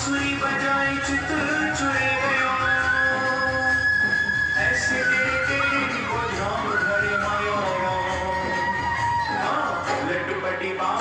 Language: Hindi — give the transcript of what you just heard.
बांसुरी बजाई चित चुरे ऐसे तेरे को झाम भरे मायो लड्डू पटी बाँस